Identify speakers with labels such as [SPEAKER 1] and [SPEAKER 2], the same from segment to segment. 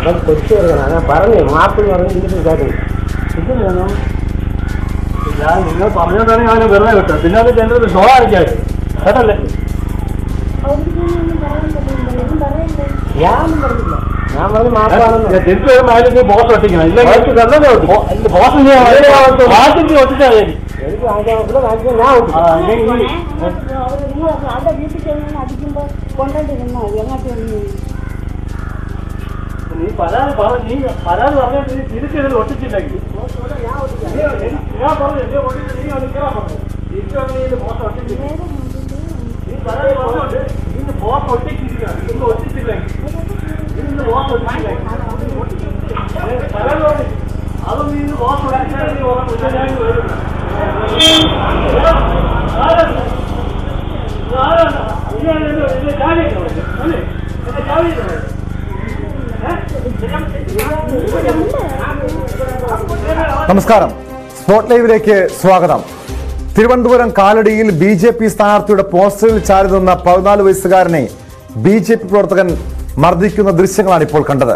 [SPEAKER 1] അവൻ കൊച്ചു കൊടുക്കണം ഞാൻ പറഞ്ഞു മാപ്പിൾ പറഞ്ഞു ഇതിന്റെ കാര്യം ഇത് വേണം
[SPEAKER 2] ഞാൻ നിങ്ങൾ പറഞ്ഞോണ്ടാണെങ്കിൽ അവനെ വെറുതെ വിട്ടു പിന്നെ അത് എന്റെ ഒരു ഷോ അടിക്കാതെ കേട്ടല്ലേ
[SPEAKER 1] ഞാനും പറഞ്ഞില്ല ഞാൻ പറഞ്ഞു മാപ്പാണെന്ന്
[SPEAKER 2] തിരിച്ചു വരുമ്പോൾ അതിലേക്ക് ബോസ് ഒട്ടിക്കണം ഇല്ലെങ്കിൽ ബോസ് വാശിക്ക് ഒട്ടിച്ചാൽ മതി
[SPEAKER 1] എനിക്ക് ഞാൻ
[SPEAKER 2] നീ നീ നീ നീ- ഞാൻ പറഞ്ഞു എന്നെ കൊണ്ടിട്ട് നീ അത് കേറാൻ പറഞ്ഞു തിരിച്ചു വന്ന് നീ ഇത് ബോസ് ഒട്ടിച്ചില്ല നീ
[SPEAKER 3] നമസ്കാരം. സ്പോട്ട് ലൈവിലേക്ക് സ്വാഗതം. തിരുവനന്തപുരം കാലടിയിൽ ബി ജെ പി സ്ഥാനാർത്ഥിയുടെ പോസ്റ്ററിൽ ചാരി നിന്ന പതിനാല് വയസ്സുകാരനെ ബി ജെ പി പ്രവർത്തകൻ മർദ്ദിക്കുന്ന ദൃശ്യങ്ങളാണ് ഇപ്പോൾ കണ്ടത്.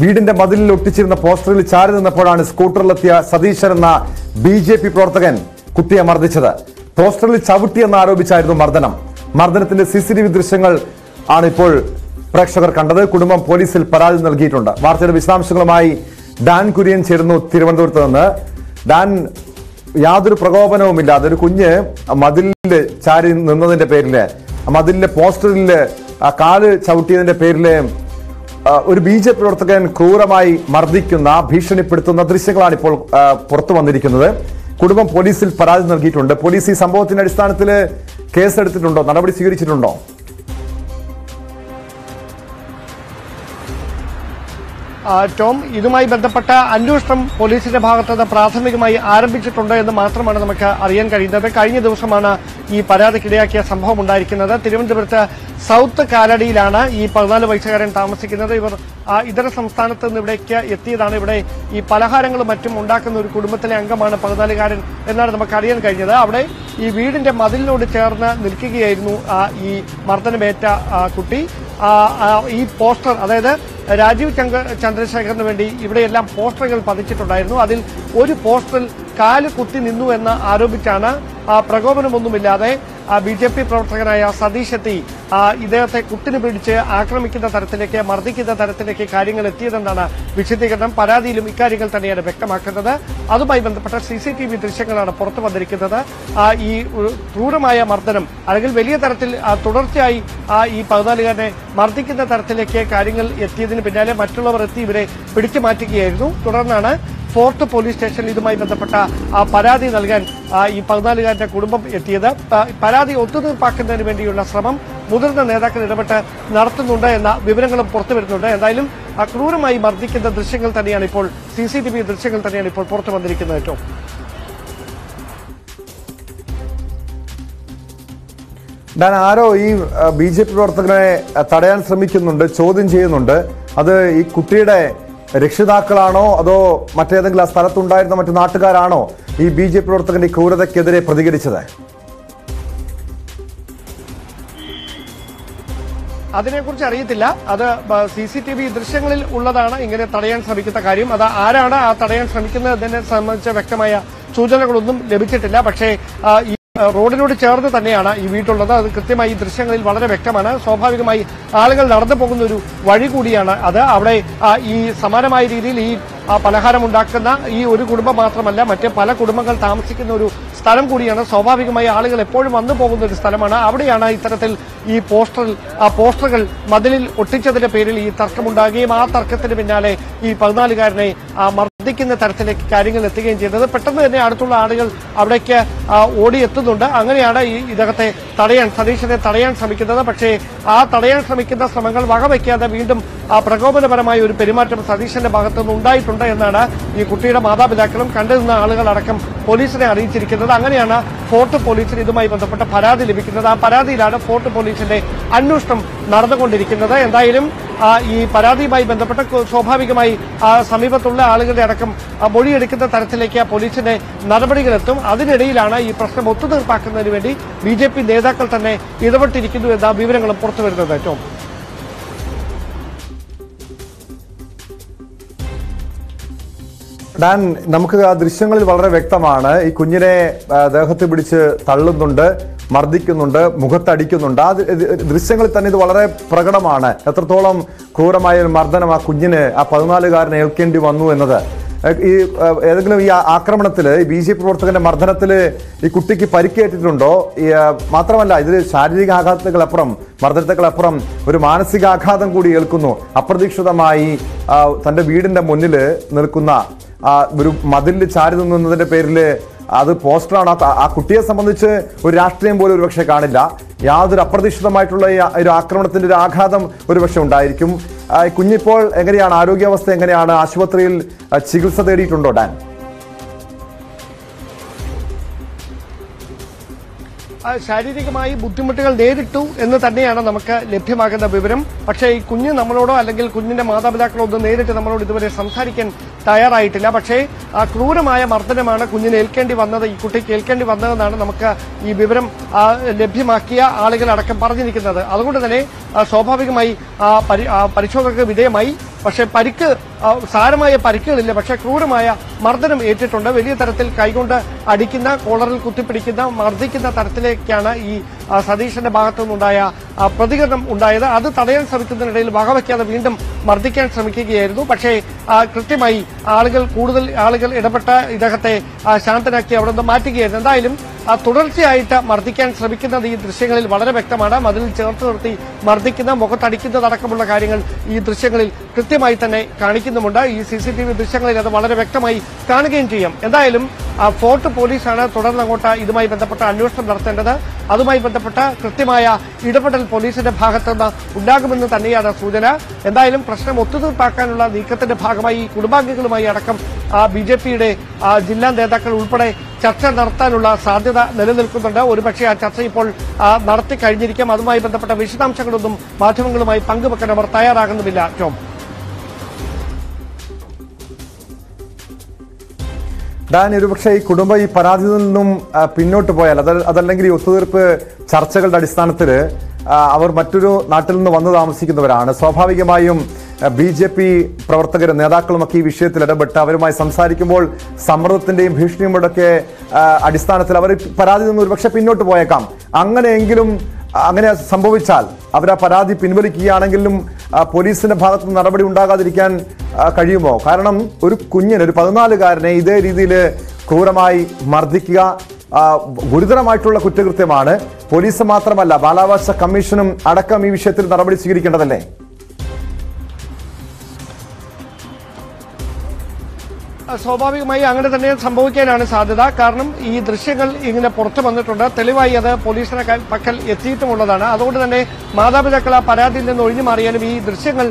[SPEAKER 3] വീടിന്റെ മതിലിൽ ഒട്ടിച്ചിരുന്ന പോസ്റ്ററിൽ ചാരി നിന്നപ്പോഴാണ് സ്കൂട്ടറിലെത്തിയ സതീശൻ എന്ന ബി ജെ പി പ്രവർത്തകൻ കുട്ടിയെ മർദ്ദിച്ചത്. പോസ്റ്ററിൽ ചവിട്ടിയെന്ന് ആരോപിച്ചായിരുന്നു മർദ്ദനം. മർദ്ദനത്തിന്റെ സി സി ടി വി ദൃശ്യങ്ങൾ ആണ് ഇപ്പോൾ പ്രേക്ഷകർ കണ്ടത്. കുടുംബം പോലീസിൽ പരാതി നൽകിയിട്ടുണ്ട്. വാർത്തയുടെ വിശദാംശങ്ങളുമായി ഡാൻ കുര്യൻ ചേരുന്നു തിരുവനന്തപുരത്ത് നിന്ന്. ഡാൻ യാതൊരു പ്രകോപനവുമില്ലാതെ ഒരു കുഞ്ഞ് മതിലിൽ ചാരി നിന്നതിന്റെ പേരിൽ മതിലിലെ പോസ്റ്ററിൽ കാൽ ചവിട്ടിയതിന്റെ പേരിൽ ഒരു ബി ജെ പി പ്രവർത്തകൻ ക്രൂരമായി മർദ്ദിക്കുന്ന ഭീഷണിപ്പെടുത്തുന്ന ദൃശ്യങ്ങളാണ് ഇപ്പോൾ പുറത്തു വന്നിരിക്കുന്നത്. കുടുംബം പോലീസിൽ പരാതി നൽകിയിട്ടുണ്ട്. പോലീസ് ഈ സംഭവത്തിന്റെ അടിസ്ഥാനത്തിൽ കേസെടുത്തിട്ടുണ്ടോ? നടപടി സ്വീകരിച്ചിട്ടുണ്ടോ?
[SPEAKER 4] ടോം ഇതുമായി ബന്ധപ്പെട്ട അന്വേഷണം പോലീസിന്റെ ഭാഗത്തുനിന്ന് പ്രാഥമികമായി ആരംഭിച്ചിട്ടുണ്ട് എന്ന് മാത്രമാണ് നമുക്ക് അറിയാൻ കഴിയുന്നത്. കഴിഞ്ഞ ദിവസമാണ് ഈ പരാതിക്കിടയാക്കിയ സംഭവം ഉണ്ടായിരിക്കുന്നത്. തിരുവനന്തപുരത്ത് സൗത്ത് കാലടിയിലാണ് ഈ പതിനാല് വയസ്സുകാരൻ താമസിക്കുന്നത്. ഇവർ ഇതര സംസ്ഥാനത്ത് നിന്ന് ഇവിടേക്ക് എത്തിയതാണ്. ഇവിടെ ഈ പലഹാരങ്ങളും മറ്റും ഉണ്ടാക്കുന്ന ഒരു കുടുംബത്തിലെ അംഗമാണ് പതിനാലുകാരൻ എന്നാണ് നമുക്ക് അറിയാൻ കഴിഞ്ഞത്. അവിടെ ഈ വീടിന്റെ മതിലിനോട് ചേർന്ന് നിൽക്കുകയായിരുന്നു ഈ മർദ്ദനമേറ്റ കുട്ടി. ഈ പോസ്റ്റർ അതായത് രാജീവ് ചന്ദ്ര ചന്ദ്രശേഖറിന് വേണ്ടി ഇവിടെയെല്ലാം പോസ്റ്ററുകൾ പതിച്ചിട്ടുണ്ടായിരുന്നു. അതിൽ ഒരു പോസ്റ്ററിൽ കാൽ കുത്തി നിന്നു എന്ന് ആരോപിച്ചാണ് പ്രകോപനമൊന്നുമില്ലാതെ ബി ജെ പി പ്രവർത്തകനായ സതീഷ് ഇദ്ദേഹത്തെ കുട്ടിന് പിടിച്ച് ആക്രമിക്കുന്ന തരത്തിലേക്ക് മർദ്ദിക്കുന്ന തരത്തിലേക്ക് കാര്യങ്ങൾ എത്തിയതെന്നാണ് വിശദീകരണം. പരാതിയിലും ഇക്കാര്യങ്ങൾ തന്നെയാണ് വ്യക്തമാക്കുന്നത്. അതുമായി ബന്ധപ്പെട്ട സി സി ടി വി ദൃശ്യങ്ങളാണ് പുറത്തു വന്നിരിക്കുന്നത്. ഈ ക്രൂരമായ മർദ്ദനം അല്ലെങ്കിൽ വലിയ തരത്തിൽ തുടർച്ചയായി ഈ പതിനാലുകാരനെ മർദ്ദിക്കുന്ന തരത്തിലേക്ക് കാര്യങ്ങൾ എത്തിയതിന് പിന്നാലെ മറ്റുള്ളവർ എത്തി ഇവരെ പിടിച്ചു മാറ്റുകയായിരുന്നു. തുടർന്നാണ് ഫോർട്ട് പോലീസ് സ്റ്റേഷനിൽ ഇതുമായി ബന്ധപ്പെട്ട പരാതി നൽകാൻ ഈ പതിനാലുകാരന്റെ കുടുംബം എത്തിയത്. പരാതി ഒത്തുതീർപ്പാക്കുന്നതിന് വേണ്ടിയുള്ള ശ്രമം മുതിർന്ന നേതാക്കൾ ഇടപെട്ട് നടത്തുന്നുണ്ട് എന്ന വിവരങ്ങളും പുറത്തു വരുന്നുണ്ട്. എന്തായാലും അക്രൂരമായി ക്രൂരമായി മർദ്ദിക്കുന്ന ദൃശ്യങ്ങൾ തന്നെയാണ് ഇപ്പോൾ സി സി ടി വി ദൃശ്യങ്ങൾ തന്നെയാണ് ഇപ്പോൾ പുറത്തു വന്നിരിക്കുന്നത് ഏറ്റവും.
[SPEAKER 3] ഞാൻ ആരോ ഈ ബി ജെ പി പ്രവർത്തകനെ തടയാൻ ശ്രമിക്കുന്നുണ്ട് ചോദ്യം ചെയ്യുന്നുണ്ട്. അത് ഈ കുട്ടിയുടെ രക്ഷിതാക്കളാണോ അതോ മറ്റേതെങ്കിലും ആ സ്ഥലത്തുണ്ടായിരുന്ന മറ്റു നാട്ടുകാരാണോ ഈ ബി ജെ പി പ്രവർത്തകന്റെ ക്രൂരതയ്ക്കെതിരെ പ്രതികരിച്ചത്?
[SPEAKER 4] അതിനെക്കുറിച്ച് അറിയത്തില്ല. അത് സി സി ടി വി ദൃശ്യങ്ങളിൽ ഉള്ളതാണ് ഇങ്ങനെ തടയാൻ ശ്രമിക്കുന്ന കാര്യം. അത് ആരാണ് ആ തടയാൻ ശ്രമിക്കുന്നതിനെ സംബന്ധിച്ച വ്യക്തമായ സൂചനകളൊന്നും ലഭിച്ചിട്ടില്ല. പക്ഷേ ഈ റോഡിനോട് ചേർന്ന് തന്നെയാണ് ഈ വീട്ടുള്ളത് അത് കൃത്യമായി ഈ ദൃശ്യങ്ങളിൽ വളരെ വ്യക്തമാണ്. സ്വാഭാവികമായി ആളുകൾ നടന്നു പോകുന്ന ഒരു വഴി കൂടിയാണ് അത്. അവിടെ ഈ സമാനമായ രീതിയിൽ ഈ ആ, പലഹാരം ഉണ്ടാക്കുന്ന ഈ ഒരു കുടുംബം മാത്രമല്ല മറ്റ് പല കുടുംബങ്ങൾ താമസിക്കുന്ന ഒരു സ്ഥലം കൂടിയാണ്. സ്വാഭാവികമായി ആളുകൾ എപ്പോഴും വന്നു പോകുന്ന ഒരു സ്ഥലമാണ്. അവിടെയാണ് ഇത്തരത്തിൽ ഈ പോസ്റ്ററിൽ ആ പോസ്റ്ററുകൾ മതിലിൽ ഒട്ടിച്ചതിന്റെ പേരിൽ ഈ തർക്കമുണ്ടാകുകയും ആ തർക്കത്തിന് പിന്നാലെ ഈ പതിനാലുകാരനെ മർദ്ദിക്കുന്ന തരത്തിലേക്ക് കാര്യങ്ങൾ എത്തുകയും ചെയ്തത്. പെട്ടെന്ന് തന്നെ അടുത്തുള്ള ആളുകൾ അവിടേക്ക് ഓടിയെത്തുന്നുണ്ട് അങ്ങനെയാണ് ഈ ഇദ്ദേഹത്തെ തടയാൻ സതീശനെ തടയാൻ ശ്രമിക്കുന്നത്. പക്ഷേ ആ തടയാൻ ശ്രമിക്കുന്ന ശ്രമങ്ങൾ വകവയ്ക്കാതെ വീണ്ടും പ്രകോപനപരമായ ഒരു പെരുമാറ്റം സതീശന്റെ ഭാഗത്തുനിന്ന് ഉണ്ടായിട്ടുണ്ട് എന്നാണ് ഈ കുട്ടിയുടെ മാതാപിതാക്കളും കണ്ടുനിന്ന ആളുകളടക്കം പോലീസിനെ അറിയിച്ചിരിക്കുന്നത്. അങ്ങനെയാണ് ഫോർട്ട് പോലീസിന് ഇതുമായി ബന്ധപ്പെട്ട പരാതി ലഭിക്കുന്നത്. ആ പരാതിയിലാണ് ഫോർട്ട് പോലീസിന്റെ അന്വേഷണം നടന്നുകൊണ്ടിരിക്കുന്നത്. എന്തായാലും ഈ പരാതിയുമായി ബന്ധപ്പെട്ട സ്വാഭാവികമായി സമീപത്തുള്ള ആളുകളുടെ അടക്കം മൊഴിയെടുക്കുന്ന തരത്തിലേക്ക് പോലീസിന്റെ നടപടികളെത്തും. അതിനിടയിലാണ് ഈ പ്രശ്നം ഒത്തുതീർപ്പാക്കുന്നതിന് വേണ്ടി ബി നേതാക്കൾ തന്നെ ഇടപെട്ടിരിക്കുന്നു എന്ന വിവരങ്ങളും പുറത്തുവരുന്നത്. ടോം.
[SPEAKER 3] ഡാൻ നമുക്ക് ആ ദൃശ്യങ്ങളിൽ വളരെ വ്യക്തമാണ്. ഈ കുഞ്ഞിനെ ദേഹത്ത് പിടിച്ച് തള്ളുന്നുണ്ട് മർദ്ദിക്കുന്നുണ്ട് മുഖത്തടിക്കുന്നുണ്ട്. ആ ദൃശ്യങ്ങളിൽ തന്നെ ഇത് വളരെ പ്രകടമാണ്. എത്രത്തോളം ക്രൂരമായ ഒരു മർദ്ദനം ആ കുഞ്ഞിന് ആ പതിനാലുകാരനെ ഏൽക്കേണ്ടി വന്നു എന്നത്. ഈ ഏതെങ്കിലും ഈ ആക്രമണത്തിൽ ബി ജെ പി പ്രവർത്തകന്റെ മർദ്ദനത്തിൽ ഈ കുട്ടിക്ക് പരിക്കേറ്റിട്ടുണ്ടോ? മാത്രമല്ല ഇതിൽ ശാരീരിക ആഘാതങ്ങളപ്പുറം മർദ്ദനത്തെക്കാളപ്പുറം ഒരു മാനസികാഘാതം കൂടി ഏൽക്കുന്നു. അപ്രതീക്ഷിതമായി തന്റെ വീടിന്റെ മുന്നിൽ നിൽക്കുന്ന ഒരു മതിലിൽ ചാരി നിന്നതിന്റെ പേരിൽ അത് പോസ്റ്ററാണ്. ആ- ആ കുട്ടിയെ സംബന്ധിച്ച് ഒരു രാഷ്ട്രീയം പോലും ഒരുപക്ഷെ കാണില്ല. യാതൊരു അപ്രതീക്ഷിതമായിട്ടുള്ള ഒരു ആക്രമണത്തിന്റെ ഒരു ആഘാതം ഒരുപക്ഷെ ഉണ്ടായിരിക്കും. ആ, കുഞ്ഞിപ്പോൾ എങ്ങനെയാണ്? ആരോഗ്യാവസ്ഥ എങ്ങനെയാണ്? ആശുപത്രിയിൽ ചികിത്സ തേടിയിട്ടുണ്ടോ ഡാൻ?
[SPEAKER 4] ശാരീരികമായി ബുദ്ധിമുട്ടുകൾ നേരിട്ടു എന്ന് തന്നെയാണ് നമുക്ക് ലഭ്യമാകുന്ന വിവരം. പക്ഷേ ഈ കുഞ്ഞ് നമ്മളോടോ അല്ലെങ്കിൽ കുഞ്ഞിന്റെ മാതാപിതാക്കളോ ഒന്നും നേരിട്ട് നമ്മളോട് ഇതുവരെ സംസാരിക്കാൻ തയ്യാറായിട്ടില്ല. പക്ഷേ ആ ക്രൂരമായ മർദ്ദനമാണ് കുഞ്ഞിന് ഏൽക്കേണ്ടി വന്നത് ഈ കുട്ടിക്ക് ഏൽക്കേണ്ടി വന്നതെന്നാണ് നമുക്ക് ഈ വിവരം ലഭ്യമാക്കിയ ആളുകളടക്കം പറഞ്ഞിരിക്കുന്നത്. അതുകൊണ്ട് തന്നെ സ്വാഭാവികമായി ആ, പരി- പരിശോധനയ്ക്ക് വിധേയമായി പക്ഷേ പരിക്ക് സാരമായ പരിക്കുകളില്ല. പക്ഷേ ക്രൂരമായ മർദ്ദനം ഏറ്റിട്ടുണ്ട്. വലിയ തരത്തിൽ കൈകൊണ്ട് അടിക്കുന്ന കോളറിൽ കുത്തിപ്പിടിക്കുന്ന മർദ്ദിക്കുന്ന തരത്തിലേക്കാണ് ഈ സതീശന്റെ ഭാഗത്തു നിന്നുണ്ടായ ആ, പ്രതികരണം ഉണ്ടായത് അത് തടയാൻ ശ്രമിക്കുന്നതിനിടയിൽ വകവയ്ക്കാതെ വീണ്ടും മർദ്ദിക്കാൻ ശ്രമിക്കുകയായിരുന്നു. പക്ഷേ കൃത്യമായി ആളുകൾ കൂടുതൽ ആളുകൾ ഇടപെട്ട ഇദ്ദേഹത്തെ ശാന്തനാക്കി അവിടെ നിന്ന് മാറ്റുകയായിരുന്നു. എന്തായാലും തുടർച്ചയായിട്ട് മർദ്ദിക്കാൻ ശ്രമിക്കുന്നത് ഈ ദൃശ്യങ്ങളിൽ വളരെ വ്യക്തമാണ്. മതിൽ ചേർത്ത് നിർത്തി മർദ്ദിക്കുന്ന മുഖത്തടിക്കുന്നതടക്കമുള്ള കാര്യങ്ങൾ ഈ ദൃശ്യങ്ങളിൽ കൃത്യമായി തന്നെ കാണിക്കുന്നുമുണ്ട്. ഈ സി സി ടി വി ദൃശ്യങ്ങളിൽ അത് വളരെ വ്യക്തമായി കാണുകയും ചെയ്യാം. എന്തായാലും ഫോർട്ട് പോലീസാണ് തുടർന്ന് അങ്ങോട്ട് ഇതുമായി ബന്ധപ്പെട്ട അന്വേഷണം നടത്തേണ്ടത്. അതുമായി ബന്ധപ്പെട്ട കൃത്യമായ ഇടപെടൽ പോലീസിന്റെ ഭാഗത്തുനിന്ന് ഉണ്ടാകുമെന്ന് തന്നെയാണ് സൂചന. എന്തായാലും പ്രശ്നം ഒത്തുതീർപ്പാക്കാനുള്ള നീക്കത്തിന്റെ ഭാഗമായി കുടുംബാംഗങ്ങളുമായി അടക്കം ബി ജെ പിയുടെ ജില്ലാ നേതാക്കൾ ഉൾപ്പെടെ ചർച്ച നടത്താനുള്ള സാധ്യത നിലനിൽക്കുന്നുണ്ട്. ഒരുപക്ഷെ ആ ചർച്ച ഇപ്പോൾ നടത്തി കഴിഞ്ഞിരിക്കാം. അതുമായി ബന്ധപ്പെട്ട വിശദാംശങ്ങളൊന്നും മാധ്യമങ്ങളുമായി പങ്കുവെക്കാൻ അവർ തയ്യാറാകുന്നുമില്ല ടോം.
[SPEAKER 3] ഡാൻ ഒരുപക്ഷെ ഈ കുടുംബ ഈ പരാതിയിൽ നിന്നും പിന്നോട്ട് പോയാൽ അത് അതല്ലെങ്കിൽ ഈ ഒത്തുതീർപ്പ് ചർച്ചകളുടെ അടിസ്ഥാനത്തിൽ അവർ മറ്റൊരു നാട്ടിൽ നിന്ന് വന്നു താമസിക്കുന്നവരാണ്. സ്വാഭാവികമായും ബി ജെ പി പ്രവർത്തകരും നേതാക്കളുമൊക്കെ ഈ വിഷയത്തിൽ ഇടപെട്ട് അവരുമായി സംസാരിക്കുമ്പോൾ സമ്മർദ്ദത്തിന്റെയും ഭീഷണിയുമൊക്കെ ഒക്കെ അടിസ്ഥാനത്തിൽ അവർ പരാതി നിന്ന് ഒരുപക്ഷെ പിന്നോട്ട് പോയേക്കാം. അങ്ങനെയെങ്കിലും അങ്ങനെ സംഭവിച്ചാൽ അവർ ആ പരാതി പിൻവലിക്കുകയാണെങ്കിലും പോലീസിന്റെ ഭാഗത്ത് നടപടി ഉണ്ടാകാതിരിക്കാൻ കഴിയുമോ? കാരണം ഒരു കുഞ്ഞിന് ഒരു പതിനാലുകാരനെ ഇതേ രീതിയിൽ ക്രൂരമായി മർദ്ദിക്കുക ഗുരുതരമായിട്ടുള്ള കുറ്റകൃത്യമാണ്. പോലീസ് മാത്രമല്ല ബാലാവകാശ കമ്മീഷനും അടക്കം ഈ വിഷയത്തിൽ നടപടി സ്വീകരിക്കേണ്ടതല്ലേ?
[SPEAKER 4] സ്വാഭാവികമായി അങ്ങനെ തന്നെ സംഭവിക്കാനാണ് സാധ്യത. കാരണം ഈ ദൃശ്യങ്ങൾ ഇങ്ങനെ പുറത്തു വന്നിട്ടുണ്ട്. തെളിവായി അത് പോലീസിനെ പക്കൽ എത്തിയിട്ടുമുള്ളതാണ്. അതുകൊണ്ട് തന്നെ മാതാപിതാക്കൾ ആ പരാതിയിൽ നിന്ന് ഒഴിഞ്ഞു മാറിയാലും ഈ ദൃശ്യങ്ങൾ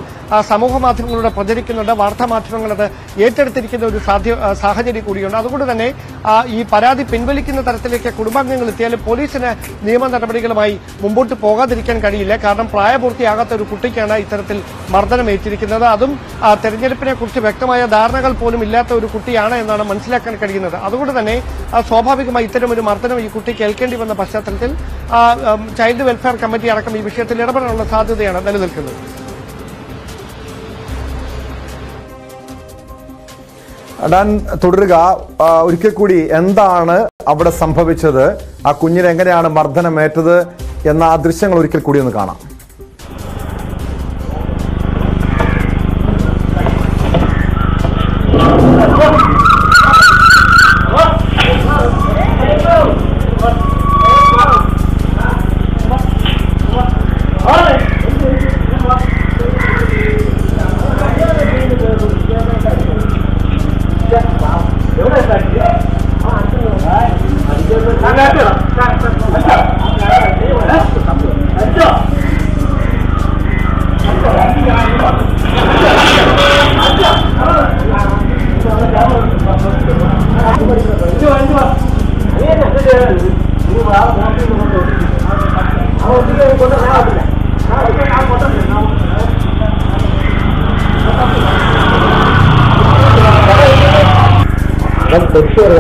[SPEAKER 4] സമൂഹ മാധ്യമങ്ങളിലൂടെ പ്രചരിക്കുന്നുണ്ട്. വാർത്താ മാധ്യമങ്ങൾ അത് ഏറ്റെടുത്തിരിക്കുന്ന ഒരു സാധ്യ സാഹചര്യം കൂടിയുണ്ട്. അതുകൊണ്ട് തന്നെ ഈ പരാതി പിൻവലിക്കുന്ന തരത്തിലേക്ക് കുടുംബാംഗങ്ങൾ എത്തിയാലും പോലീസിന് നിയമ നടപടികളുമായി മുമ്പോട്ട് പോകാതിരിക്കാൻ കഴിയില്ല. കാരണം പ്രായപൂർത്തിയാകാത്ത ഒരു കുട്ടിക്കാണ് ഇത്തരത്തിൽ മർദ്ദനം ഏറ്റിരിക്കുന്നത് അതും തെരഞ്ഞെടുപ്പിനെ കുറിച്ച് വ്യക്തമായ ധാരണകൾ പോലും ഇല്ലാത്ത ഒരു കുട്ടിയാണ് എന്നാണ് മനസ്സിലാക്കാൻ കഴിയുന്നത്. അതുകൊണ്ട് തന്നെ സ്വാഭാവികമായി ഇത്തരം ഒരു മർദ്ദനം ഈ കുട്ടി കേൾക്കേണ്ടി വന്ന പശ്ചാത്തലത്തിൽ ചൈൽഡ് വെൽഫെയർ കമ്മിറ്റി അടക്കം ഈ വിഷയത്തിൽ ഇടപെടാനുള്ള സാധ്യതയാണ് നിലനിൽക്കുന്നത്.
[SPEAKER 3] ഡാൻ തുടരുക. ഒരിക്കൽ കൂടി എന്താണ് അവിടെ സംഭവിച്ചത്? ആ കുഞ്ഞിന് എങ്ങനെയാണ് മർദ്ദനമേറ്റത്? എന്ന ആ ദൃശ്യങ്ങൾ ഒരിക്കൽ കൂടി ഒന്ന് കാണാം.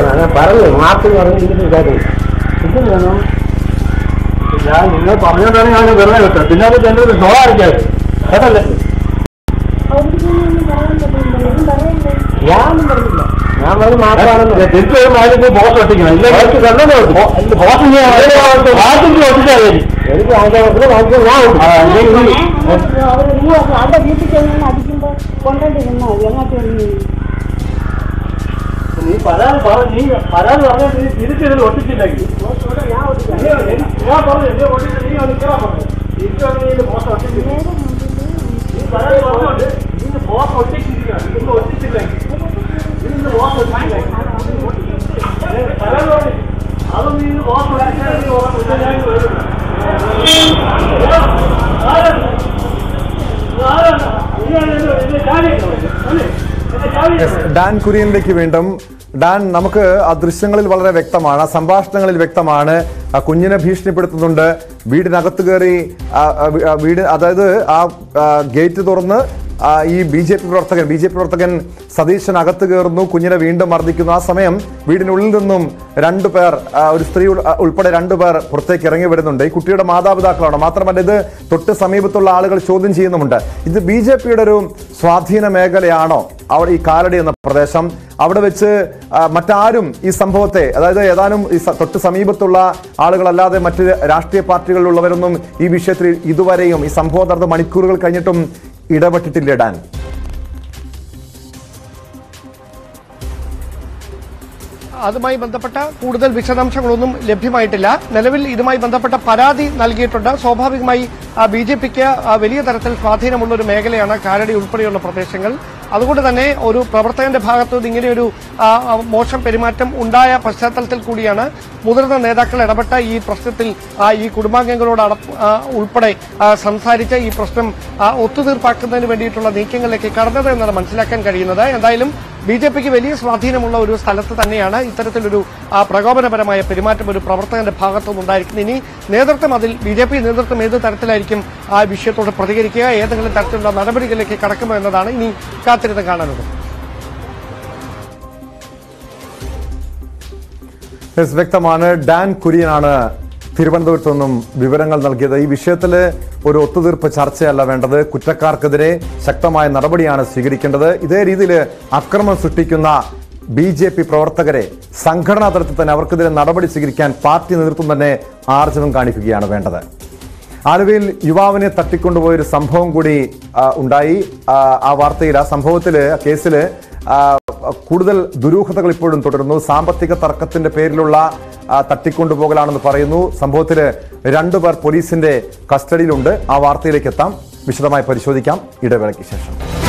[SPEAKER 2] ഞാൻ
[SPEAKER 1] പറഞ്ഞു മാപ്പിൽ പറഞ്ഞ് ഇതിന് കാര്യം ഇത് വേണം
[SPEAKER 2] ഞാൻ നിങ്ങൾ പറഞ്ഞോണ്ടാണ് ഞാൻ വെറുതെ വിട്ടത് പിന്നെ അത് എന്റെ ഒരു നോള അടിക്കാറ് കേട്ടല്ലേ
[SPEAKER 5] അവർക്ക് ഒന്നും പറയാൻ പറ്റില്ല ഇതും പറയണ്ടേ
[SPEAKER 1] ഞാനൊന്നും പറഞ്ഞില്ല ഞാൻ
[SPEAKER 2] വരുമ്പോൾ അതിന് ബോസ് ഒട്ടിക്കണം. ഇല്ലെങ്കിൽ ബോസ് വാർത്തയ്ക്ക് ഒട്ടിച്ചാൽ മതി.
[SPEAKER 5] അവിടെ വീട്ടിൽ ചെന്ന് അടിക്കുമ്പോ കൊണ്ടിരുന്നോ എങ്ങോട്ട്
[SPEAKER 2] നീ പരാതി പറഞ്ഞു നീ പരാതി പറഞ്ഞിട്ട് നീ തിരിച്ചതിൽ ഒട്ടിച്ചില്ലെങ്കിൽ. ഞാൻ പറഞ്ഞു എന്നെ ഒട്ടിച്ച് നീ അത് കേറാൻ പറഞ്ഞു. തിരിച്ചു വന്ന് ബോസ് ഒട്ടിച്ചില്ല
[SPEAKER 3] ഡാൻ കുര്യനിലേക്ക് വീണ്ടും. ഡാൻ നമുക്ക് ആ ദൃശ്യങ്ങളിൽ വളരെ വ്യക്തമാണ് സംഭാഷണങ്ങളിൽ വ്യക്തമാണ് ആ കുഞ്ഞിനെ ഭീഷണിപ്പെടുത്തുന്നുണ്ട്. വീടിനകത്ത് കയറി വീട് അതായത് ആ ഗേറ്റ് തുറന്ന് ഈ ബി ജെ പി പ്രവർത്തകൻ ബി ജെ പി പ്രവർത്തകൻ സതീശൻ അകത്ത് കയറുന്നു കുഞ്ഞിനെ വീണ്ടും മർദ്ദിക്കുന്നു. ആ സമയം വീടിനുള്ളിൽ നിന്നും രണ്ടു പേർ ഒരു സ്ത്രീ ഉൾപ്പെടെ രണ്ടു പേർ പുറത്തേക്ക് ഇറങ്ങി വരുന്നുണ്ട്. ഈ കുട്ടിയുടെ മാതാപിതാക്കളാണ്. മാത്രമല്ല ഇത് തൊട്ട് സമീപത്തുള്ള ആളുകൾ ചോദ്യം ചെയ്യുന്നുമുണ്ട്. ഇത് ബി ജെ പിയുടെ ഒരു സ്വാധീന മേഖലയാണോ? അവിടെ ഈ കാലടി എന്ന പ്രദേശം അവിടെ വെച്ച് മറ്റാരും ഈ സംഭവത്തെ അതായത് ഏതാനും ഈ തൊട്ട് സമീപത്തുള്ള ആളുകളല്ലാതെ മറ്റ് രാഷ്ട്രീയ പാർട്ടികളിലുള്ളവരൊന്നും ഈ വിഷയത്തിൽ ഇതുവരെയും ഈ സംഭവം നടന്ന മണിക്കൂറുകൾ കഴിഞ്ഞിട്ടും ഇടപെട്ടിട്ടില്ല ഡാൻ.
[SPEAKER 4] അതുമായി ബന്ധപ്പെട്ട കൂടുതൽ വിശദാംശങ്ങളൊന്നും ലഭ്യമായിട്ടില്ല. നിലവിൽ ഇതുമായി ബന്ധപ്പെട്ട പരാതി നൽകിയിട്ടുണ്ട്. സ്വാഭാവികമായി ബി ജെ പിക്ക് വലിയ തരത്തിൽ സ്വാധീനമുള്ള ഒരു മേഖലയാണ് കാരടി ഉൾപ്പെടെയുള്ള പ്രദേശങ്ങൾ. അതുകൊണ്ട് തന്നെ ഒരു പ്രവർത്തകന്റെ ഭാഗത്തു നിന്ന് ഇങ്ങനെയൊരു ആ, ആ, മോശം പെരുമാറ്റം ഉണ്ടായ പശ്ചാത്തലത്തിൽ കൂടിയാണ് മുതിർന്ന നേതാക്കൾ ഇടപെട്ട ഈ പ്രശ്നത്തിൽ ഈ കുടുംബാംഗങ്ങളോട് ഉൾപ്പെടെ സംസാരിച്ച് ഈ പ്രശ്നം ഒത്തുതീർപ്പാക്കുന്നതിന് വേണ്ടിയിട്ടുള്ള നീക്കങ്ങളിലേക്ക് കടന്നത് എന്നാണ് മനസ്സിലാക്കാൻ കഴിയുന്നത്. എന്തായാലും ബി ജെ പിക്ക് വലിയ സ്വാധീനമുള്ള ഒരു സ്ഥലത്ത് തന്നെയാണ് ഇത്തരത്തിലൊരു പ്രകോപനപരമായ പെരുമാറ്റം ഒരു പ്രവർത്തകന്റെ ഭാഗത്തുനിന്ന് ഉണ്ടായിരിക്കുന്നത്. ഇനി നേതൃത്വം അതിൽ ബി ജെ പി നേതൃത്വം ഏത് തരത്തിലായിരിക്കും ആ വിഷയത്തോട് പ്രതികരിക്കുക ഏതെങ്കിലും തരത്തിലുള്ള നടപടികളിലേക്ക് കടക്കുമോ എന്നതാണ് ഇനി കാത്തിരുന്ന്
[SPEAKER 3] കാണാനുണ്ട്. വ്യക്തമാണ്. ഡാൻ കുര്യനാണ് തിരുവനന്തപുരത്ത് നിന്നും വിവരങ്ങൾ നൽകിയത്. ഈ വിഷയത്തിൽ ഒരു ഒത്തുതീർപ്പ് ചർച്ചയല്ല വേണ്ടത്. കുറ്റക്കാർക്കെതിരെ ശക്തമായ നടപടിയാണ് സ്വീകരിക്കേണ്ടത്. ഇതേ രീതിയിൽ അക്രമം സൃഷ്ടിക്കുന്ന ബി ജെ പി പ്രവർത്തകരെ സംഘടനാ തലത്തിൽ തന്നെ അവർക്കെതിരെ നടപടി സ്വീകരിക്കാൻ പാർട്ടി നേതൃത്വം തന്നെ ആർജവം കാണിക്കുകയാണ് വേണ്ടത്. ആലുവയിൽ യുവാവിനെ തട്ടിക്കൊണ്ടുപോയ ഒരു സംഭവം കൂടി ഉണ്ടായി. ആ, വാർത്തയിൽ ആ സംഭവത്തിൽ കേസിൽ കൂടുതൽ ദുരൂഹതകൾ ഇപ്പോഴും തുടരുന്നു. സാമ്പത്തിക തർക്കത്തിന്റെ പേരിലുള്ള തട്ടിക്കൊണ്ടുപോകലാണെന്ന് പറയുന്നു. സംഭവത്തിൽ രണ്ടുപേർ പോലീസിന്റെ കസ്റ്റഡിയിലുണ്ട്. ആ വാർത്തയിലേക്ക് എത്താം. വിശദമായി പരിശോധിക്കാം. ഇടവേളയ്ക്ക് ശേഷം.